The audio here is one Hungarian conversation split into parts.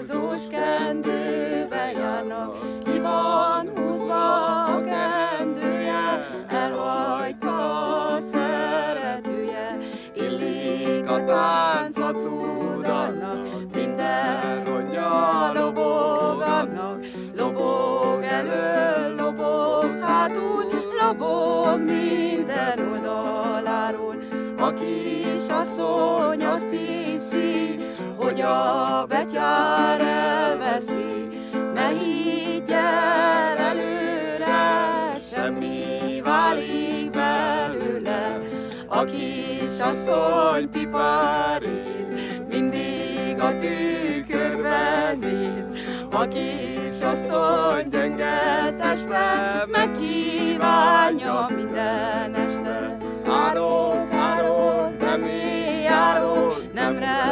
húzós kendőbe járnak, ki van húzva a kendője, elhagyta a szeretője, illik a tánca cúdannak, minden gondja lobogannak, lobog elő, lobog hátul, lobog minden oldaláról, a kisasszony azt hiszi, hogy a betyár semmi válik belőle. A kis asszony pipáriz, mindig a tükörben néz. A kis asszony gyönge teste, megkívánja minden este. Árok, árok, nem járok, nem reméltem,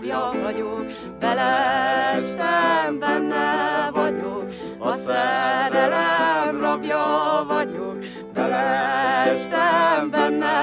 darabja vagyok, belestem benne vagyok, a szerelem rabja vagyok, belestem benne